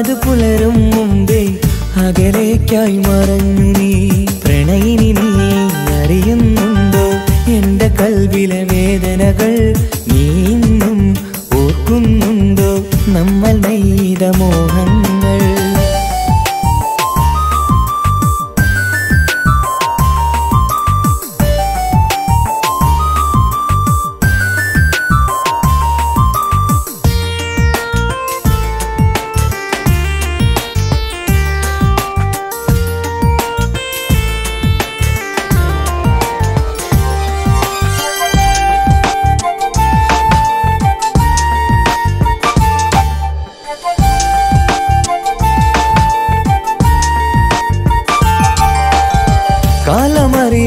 രാവത് പുലരും മുമ്പേ അകലേക്കായി മറഞ്ഞു നീ. പ്രണയിനി നീ അറിയുന്നുണ്ടോ എന്റെ കൽവിലെ വേദനകൾ നീ ഇന്നും ഓർക്കുന്നുണ്ടോ. നമ്മൾ നെയ്ത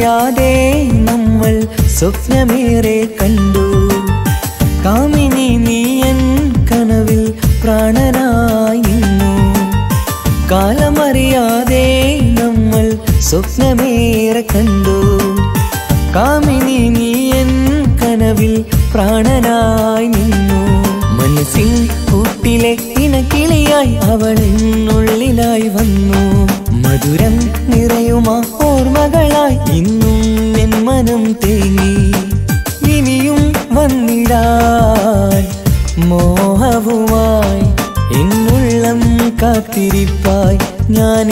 കാലമറിയാതെ നമ്മൾ സ്വപ്നമേറെ കണ്ടു. കാമിനി നീയൻ കനവിൽ പ്രാണനായി നിന്നു. കാലമറിയാതെ നമ്മൾ സ്വപ്നമേറെ കണ്ടു. കാമിനി നീയൻ കനവിൽ പ്രാണനായി നിന്നു. മനസ്സിൻ കൂട്ടിലെ ഇണക്കിളിയായി അവൾ ഓർമ്മകളായി ഇന്നും എൻ മനം തേങ്ങി ഇനിയും വന്നിടാൻ മോഹവുമായി എന്നുള്ളം കാത്തിരിപ്പായി. ഞാൻ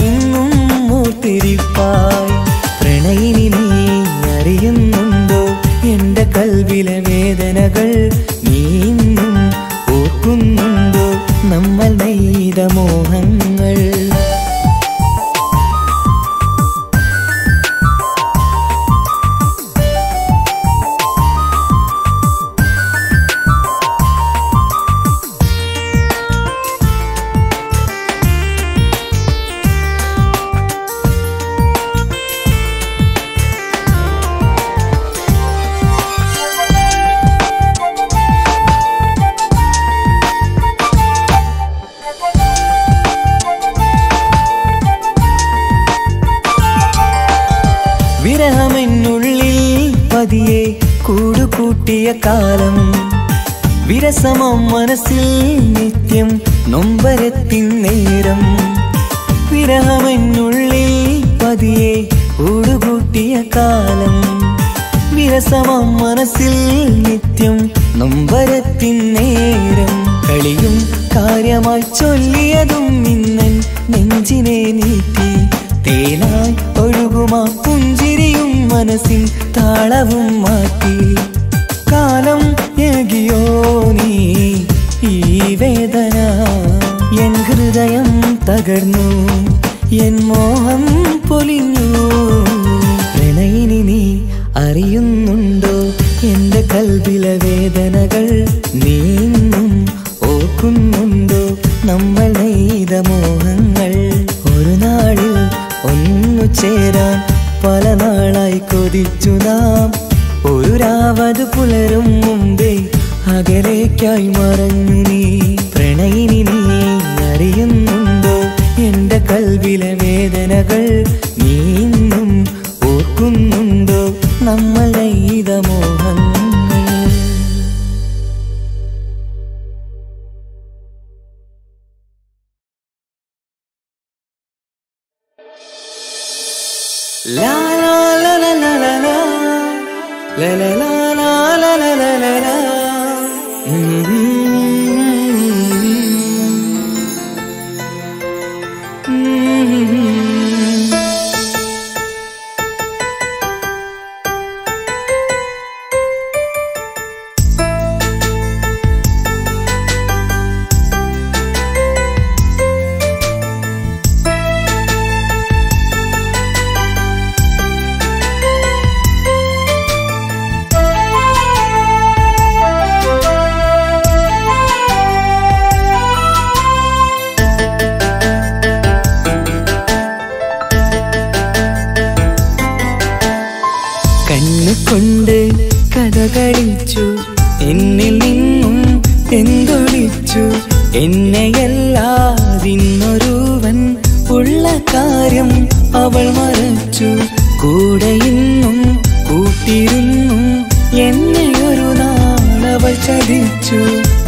കൂടുകൂട്ടിയ കാലം. വിരസമം മനസ്സിൽ നിത്യം നൊമ്പരത്തിൻ നേരം. വിരഹമെന്നുള്ളിൽ പതിയെ കൂടുകൂട്ടിയ കാലം. വിരസമം മനസ്സിൽ നിത്യം നൊമ്പരത്തിൻ നേരം. കളിയും കാര്യമായി ചൊല്ലിയതും ഇന്നൻ നെഞ്ചിനെ നീട്ടി തേനായി ഒഴുകുമാ പുഞ്ചിരിയും മനസ്സിൽ താളവും മാറ്റി. കാലം ഏകിയോ നീ ഈ വേദന എൻ ഹൃദയം തകർന്നു എൻ മോഹം പൊലിഞ്ഞു. പ്രണയിനി നീ അറിയുന്നുണ്ടോ? എന്റെ കൽവില വേദനകൾ നീ Mm-hmm. കൂടെ ഇന്നും കൂട്ടിരുന്നു. എന്നെ ഒരു നാളവൾ ചതിച്ചു.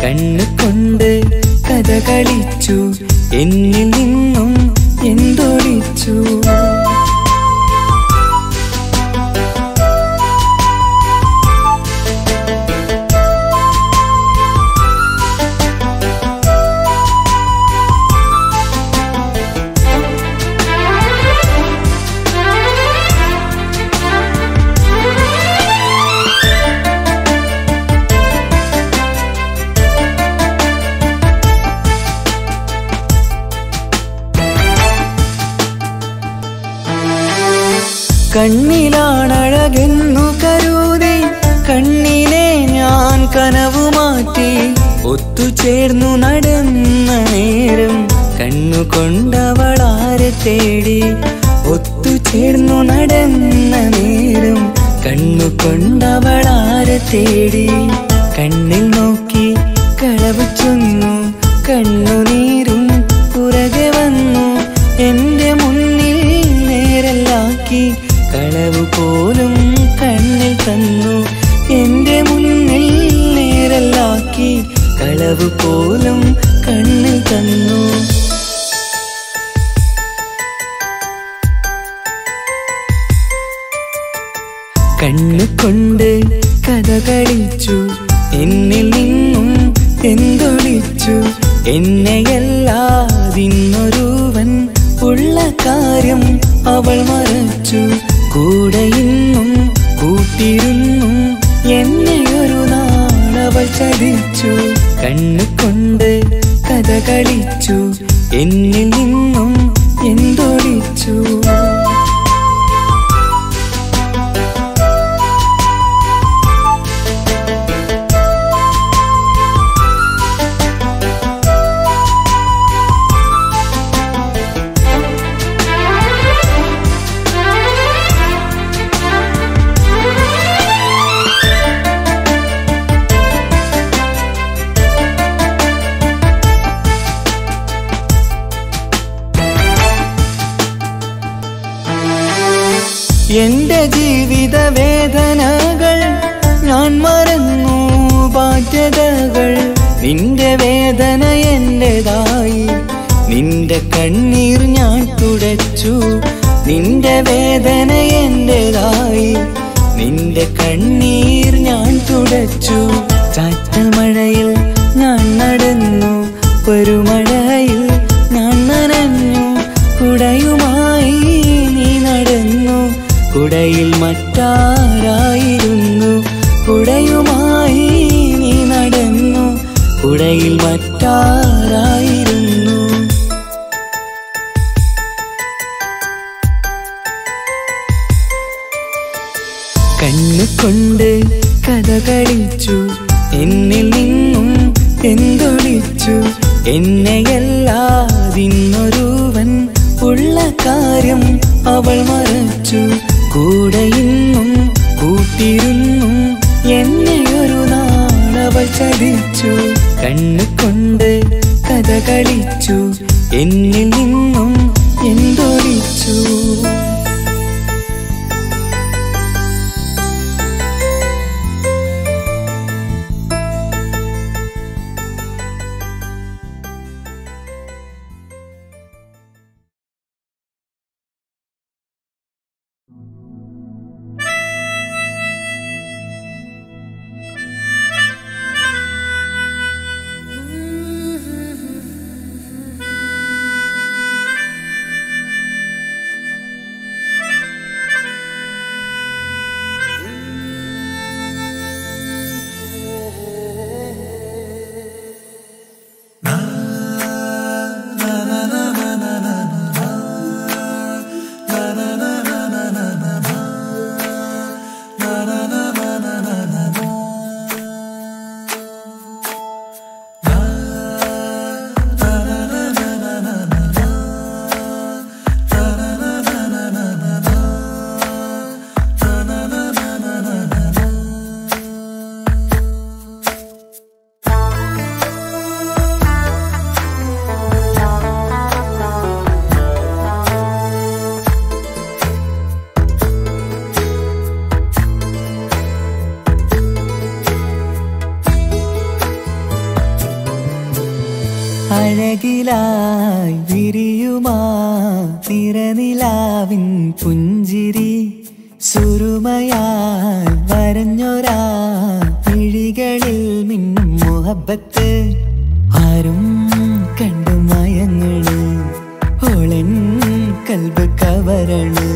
കണ്ണുകൊണ്ട് കഥ കളിച്ചു. എന്നിൽ നിന്നും എന്തൊളിച്ചു കനവു മാറ്റി ഒത്തുചേർന്നു നടന്ന നേരം കണ്ണുകൊണ്ടവളാരെ തേടി ഒത്തുചേർന്നു നടന്ന നേരം കണ്ണുകൊണ്ടവളാരെ തേടി കണ്ണിൽ നോക്കി കളവ് ചൊന്നു കണ്ണുനീരും പുറകെ വന്നു. എന്റെ മുന്നിൽ നേരല്ലാക്കി കളവ് പോലും കണ്ണിൽ തന്നു. കളവ് പോലും കണ്ണിൽ തന്നു. കണ്ണു കൊണ്ട് കഥ കളിച്ചു. എന്നിൽ നിന്നും എന്തൊളിച്ചു. എന്നെയല്ലാതിന്നൊരുവൻ ഉള്ള കാര്യം അവൾ മറച്ചു. കൂടെ ഇന്നും കൂട്ടിരുന്നു എന്നെ ഒരു നാളവൾ ചതിച്ചു കണ്ണുകൊണ്ട് കഥ കളിച്ചു. എന്നിൽ നിന്നും എന്തൊളിച്ചു? എന്റെ ജീവിത വേദനകൾ ഞാൻ മറന്നു ബാധ്യതകൾ. നിന്റെ വേദന എന്റേതായി. നിന്റെ കണ്ണീർ ഞാൻ തുടച്ചു. നിന്റെ വേദന എന്റേതായി. നിന്റെ കണ്ണീർ ഞാൻ തുടച്ചു. ചാറ്റൽ മഴയിൽ ഞാൻ നടന്നു. ഒരു ഞാൻ കുടയിൽ മറ്റാരായിരുന്നു? കുടയുമായി നീ നടന്നു. കുടയിൽ മറ്റാരായിരുന്നു? കണ്ണുകൊണ്ട് കഥ കളിച്ചു എന്നിൽ നിന്നും എന്തൊളിച്ചു? എന്നെയല്ലാതിന്നൊരുവൻ ഉള്ള കാര്യം അവൾ മറച്ചു. കൂടെ ഇന്നും കൂട്ടിരുന്നു. എന്നെ ഒരു നാളവൾ ചതിച്ചു. കണ്ണുകൊണ്ട് കഥ കളിച്ചു. എന്നിൽ നിന്നും എന്തൊളിച്ചു അഴകിലായി വിരിയുമാ തിരനിലാവിൻ പുഞ്ചിരി. സുരുമയാൽ വരഞ്ഞൊരാ വിഴികളിൽ മിന്നും മുഹബത്ത്. ആരും കണ്ടു മയങ്ങൾ ഓളൻ കൽബ് കവരണ്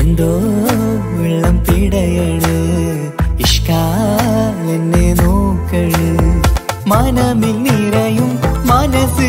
എന്തോ വെള്ളം പിടയണ് ഇഷ്കാലെന്നെ നോക്കൾ. മനമിൽ നിറയും മനസ്സ്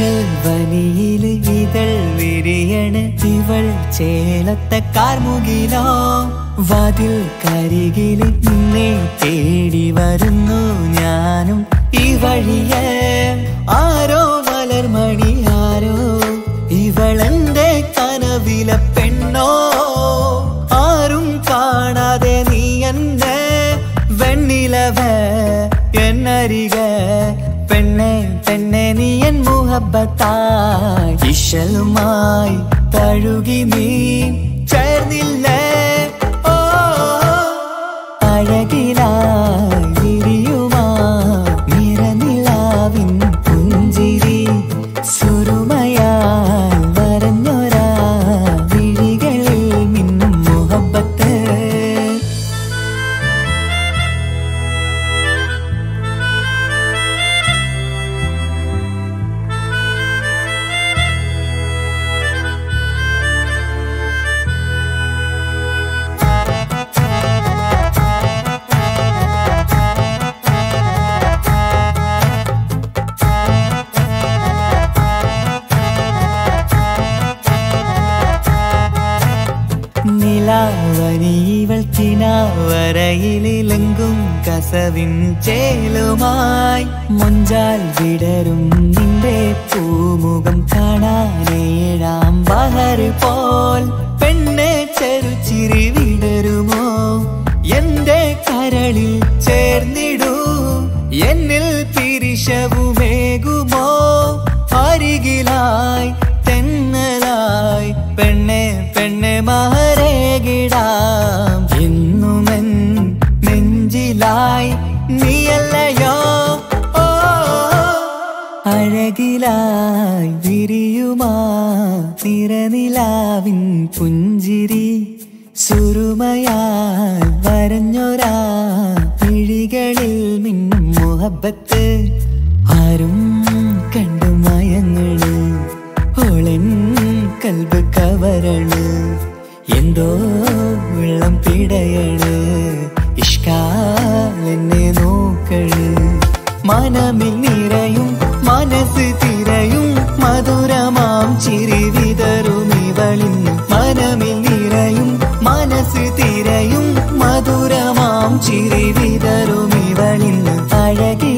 ഇഷൽവനിയിൽ ഇതൾ വിരിയണ് ഇവൾ ചേലത്തെ കാർമുകിലോ. വാതിൽ കരികിൽ നിന്നെ തേടി വരുന്നു ഞാനും ഈ വഴിയെ ആരോ മലർമണി ആരോ ഇവളെന്റെ കനവിലെ പെണ്ണോ. ആരും കാണാതെ നീ എന്നെ വെണ്ണിലവ എന്നരിക പെണ്ണെ പെണ്ണെ നീ എൻ മുഹബത്തായി ഇശലുമായി തഴുകി നീ വരഞ്ഞൊരാ പിഴികളിൽ മിന്നും മുഹബത്ത്. ആരും കണ്ടു മയങ്ങൾ ഓളൻ കൽബ് കവരണ് എന്തോ വെള്ളം പിടയണ് ഇഷ്കാലെന്നെ നോക്കൾ. മനമിൽ നിറയും മനസ്സ് തിരയും മധുരമാം ചിരി വിതറും ഇവളിൻ ചിരി വിതറും ഇവളിൽ അഴകിലായി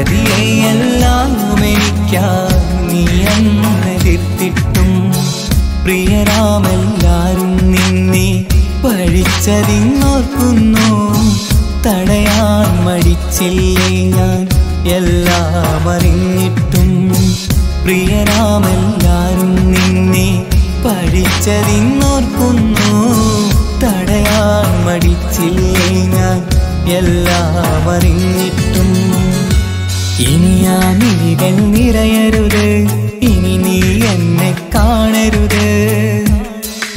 പതിയെല്ലാം എനിക്കാ നീ അന്നെതിർത്തിട്ടും പ്രിയരാമെല്ലാരും നിന്നെ പഴിച്ചതിന്നോർക്കുന്നു തടയാൻ മടിച്ചില്ലേ ഞാൻ? എല്ലാം അറിഞ്ഞിട്ടും പ്രിയരാമെല്ലാരും നിന്നെ പഴിച്ചതിന്നോർക്കുന്നു തടയാൻ മടിച്ചില്ലേ ഞാൻ? എല്ലാം അറിഞ്ഞിട്ടും ഇനി ആ മിഴികൾ നിറയരുത്. ഇനി നീ എന്നെ കാണരുത്.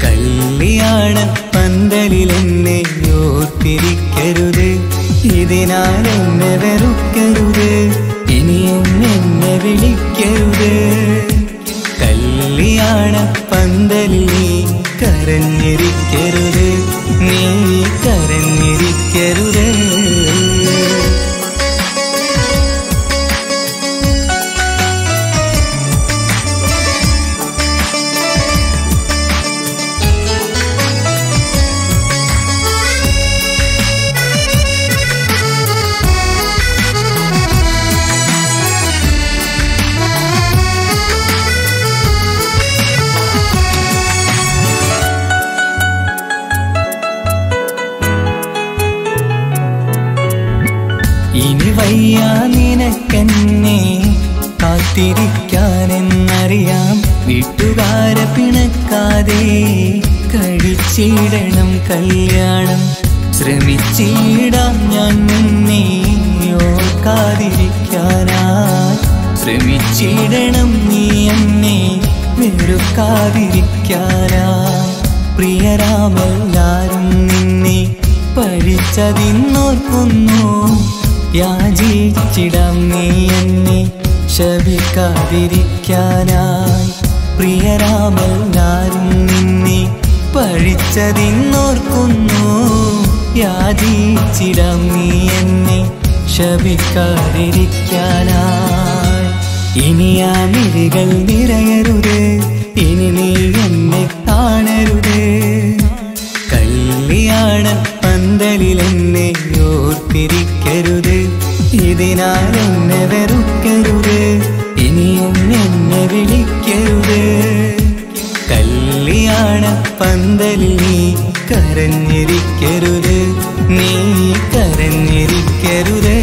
കല്യാണ പന്തലിൽ എന്നെ ഓർത്തിരിക്കരുത് ഇതിനാൽ എന്നെ വെറുക്കരുത്. ഇനിയും എന്നെ വിളിക്കരുത്. കല്യാണ പന്തലിൽ നീ കരഞ്ഞിരിക്കരുത്. നീ കരഞ്ഞിരിക്കരുത്. കഴിച്ചിടണം കല്യാണം ശ്രമിച്ചിടാം ഞാൻ നിന്നെ ഓർക്കാതിരിക്കാനായി. ശ്രമിച്ചിടണം നീ എന്നെ വെറുക്കാതിരിക്കാനാ പ്രിയരാമെല്ലാരും നിന്നെ പഴിച്ചതിന്നോർക്കുന്നു യാചിച്ചിടാം നീ എന്നെ ശപിക്കാതിരിക്കാനായി. പ്രിയരാമെല്ലാരും നിന്നെ പഴിച്ചതിന്നോർക്കുന്നു യാചിച്ചിടം നീ എന്നെ ശപിക്കാതിരിക്കാനായി. ഇനി ആ നിറയരുത്. ഇനി നീ എന്നെ കാണരുത്. കല്യാണ പന്തലിൽ എന്നെ ഓർത്തിരിക്കരുത്. ഇതിനാൽ എന്നെ വെറുക്കരുത്. ഇനിയും എന്നെ വിളിക്കരുത്. കല്യാണ പന്തലിൽ നീ കരഞ്ഞിരിക്കരുത് നീ കരഞ്ഞിരിക്കരുത്.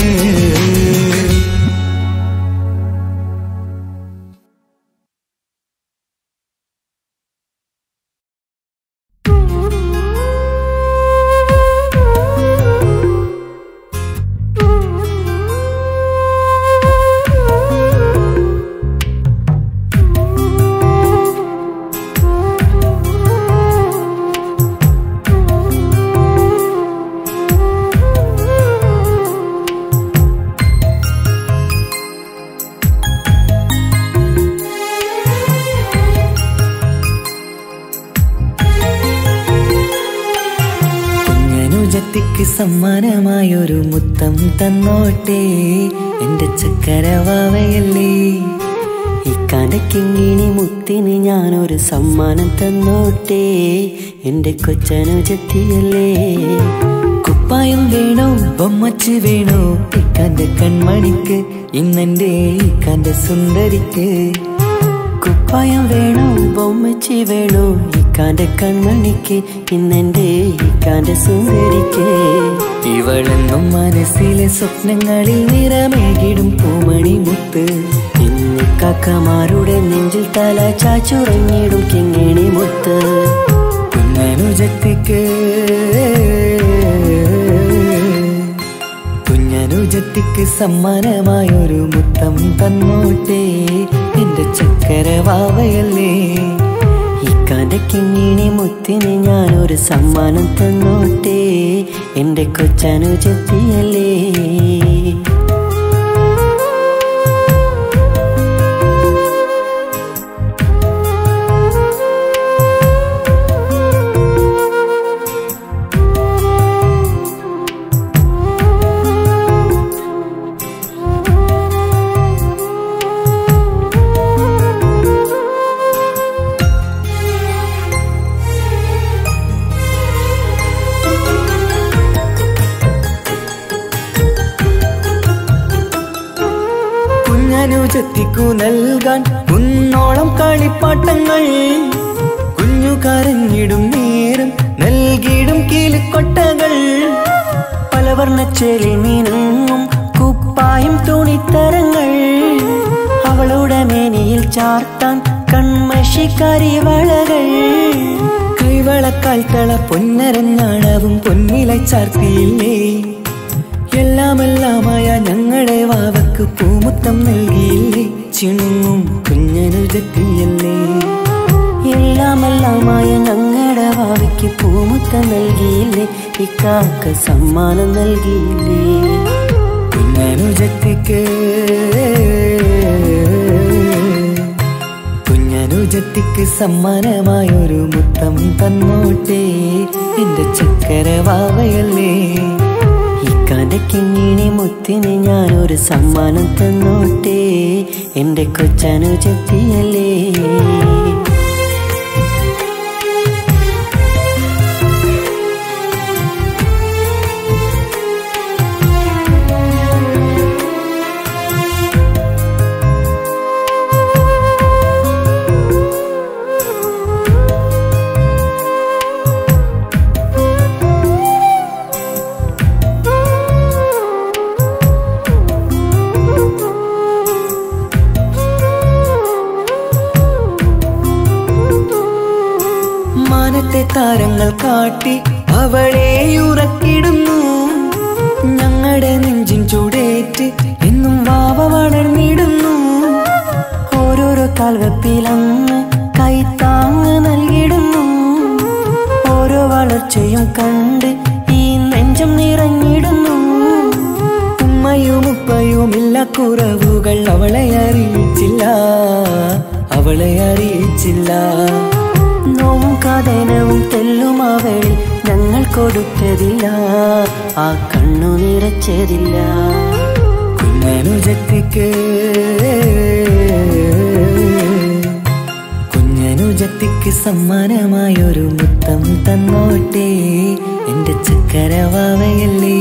കുഞ്ഞനുജത്തിക്ക് സമ്മാനമായൊരു മുത്തം തന്നോട്ടെ. എന്റെ ചക്കരവാവയല്ലേ. ഈ ഇക്കാലക്കിങ്ങിണി മുത്തിന് ഞാനൊരു സമ്മാനം തന്നോട്ടെ. എന്റെ കൊച്ചനുജത്തിയല്ലേ കുപ്പായം വേണോ? ബൊമ്മച്ച് വേണോ? ഇക്കാന്റെ കൺമണിക്ക് ഇന്നെന്റെ ഇക്കാന്റെ സുന്ദരിക്ക്. കുപ്പായം വേണോ? ബൊമ്മച്ചി വേണോ? ഇക്കാന്റെ കൺമണിക്ക് ഇന്നെന്റെ കാന്റെ സുന്ദരിക്ക്? ഇവളെന്നും മനസ്സിലെ സ്വപ്നങ്ങളിൽ നിറമേകിടും പൂമണി മുത്ത് ഇന്ന് കാക്കമാരുടെ നെഞ്ചിൽ തല ചാച്ചുറങ്ങിടും കിങ്ങിണി മുത്ത് കുഞ്ഞനുജത്തിക്ക് കുഞ്ഞനുജത്തിക്ക് സമ്മാനമായൊരു മുത്തം തന്നോട്ടെ. എന്റെ ചക്കര ഞാൻ മുത്തിന് ഞാനൊരു സമ്മാനം തന്നോട്ടേ. എന്റെ കൊച്ചനുജത്തിയല്ലേ. കുഞ്ഞനുജത്തിക്കു നൽകാൻ കുന്നോളം കളിപ്പാട്ടങ്ങൾ. കുഞ്ഞു കരഞ്ഞിടും നേരം നൽകിയിടും കീലിക്കൊട്ടകൾ പലവർണച്ചേലി മീനും കുപ്പായും തുണിത്തരങ്ങൾ. അവളുടെ മേനിയിൽ ചാർത്താൻ കൺമഷിക്കാരി വളകൾ. കൈവളക്കാൽ തള പൊന്നരഞ്ഞാണവും പൊന്നില ചാർത്തിയില്ലേ? എല്ലാമെല്ലാമായ ഞങ്ങളുടെ വാവക്ക് പൂമുത്തം നൽകിയില്ലേ? ചിണുങ്ങും കുഞ്ഞനുജത്തിയല്ലേ എല്ലാമെല്ലാമായ ഞങ്ങളുടെ വാവയ്ക്ക് പൂമുത്തം നൽകിയില്ലേ? ഇക്കാക്ക സമ്മാനം നൽകിയില്ലേ? കുഞ്ഞനുജത്തിക്ക്. കുഞ്ഞനുജത്തിക്ക് സമ്മാനമായൊരു മുത്തം തന്നോട്ടെ. എന്റെ ചക്കര വാവയല്ലേ ഇക്കാന്റെ കിങ്ങിണി മുത്തിന് ഞാനൊരു സമ്മാനം തന്നോട്ടെ. എന്റെ കൊച്ചനുജത്തിയല്ലേ. താരങ്ങൾ കാട്ടി അവളെ ഉറക്കിടുന്നു. ഞങ്ങളുടെ നെഞ്ചിൻ ചൂടേറ്റ് എന്നും വാവ വളർന്നിടുന്നു. ഓരോരോ കാൽവെപ്പിലങ്ങ് കൈത്താങ്ങ് നൽകിടുന്നു. ഓരോ വളർച്ചയും കണ്ട് ഈ നെഞ്ചം നിറഞ്ഞിടുന്നു. ഉമ്മയും ഉപ്പയുമില്ല കുറവുകൾ അവളെ അറിയിച്ചില്ല. അവളെ അറിയിച്ചില്ല. നോവും കഥനവും തെല്ലും അവളിൽ ഞങ്ങൾ കൊടുത്തതില്ല. ആ കണ്ണു നിറച്ചതില്ല. കുഞ്ഞനുജത്തിക്ക് സമ്മാനമായൊരു മുത്തം തന്നോട്ടെ. എന്റെ ചക്കരവാവയല്ലേ.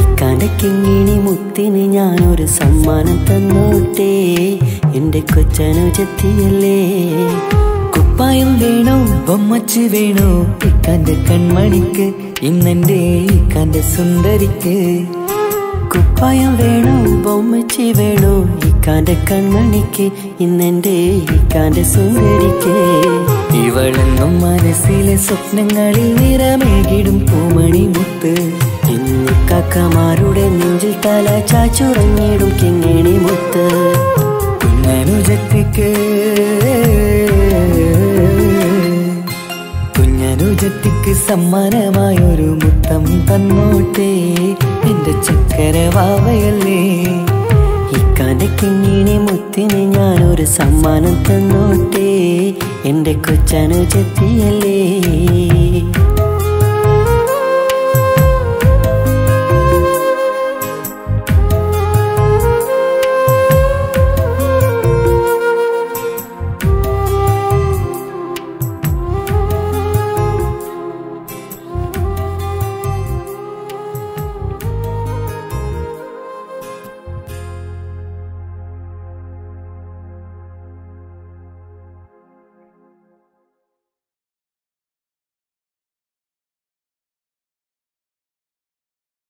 ഇക്കാന്റെ കിങ്ങിണി മുത്തിന് ഞാനൊരു സമ്മാനം തന്നോട്ടെ. എന്റെ കൊച്ചനുജത്തിയല്ലേ കുപ്പായം വേണോ? ബൊമ്മച്ച് വേണോ? ഇക്കാന്റെ കൺമണിക്ക് ഇന്നെന്റെ ഇക്കാന്റെ സുന്ദരിക്ക്. കുപ്പായം വേണോ? ബൊമ്മച്ചി വേണോ? ഇക്കാന്റെ കൺമണിക്ക് ഇന്നെന്റെ ഇക്കാന്റെ സുന്ദരിക്ക്. ഇവളെന്നും മനസ്സിലെ സ്വപ്നങ്ങളിൽ നിറമേകിടും പൂമണി മുത്ത്. ഇന്ന് കാക്കമാരുടെ നെഞ്ചിൽ തല ചാച്ചുറങ്ങിടും കിങ്ങിണി മുത്ത്. കുഞ്ഞനുജത്തിക്ക് കുഞ്ഞനുജത്തിക്ക് സമ്മാനമായൊരു മുത്തം തന്നോട്ടേ. എന്റെ ചക്കരവാവയല്ലേ. ഇക്കാന്റെ കിങ്ങിണി മുത്തിന് ഞാനൊരു സമ്മാനം തന്നോട്ടേ. എന്റെ കൊച്ചനുജത്തിയല്ലേ.